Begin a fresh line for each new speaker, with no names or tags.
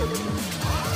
Oh,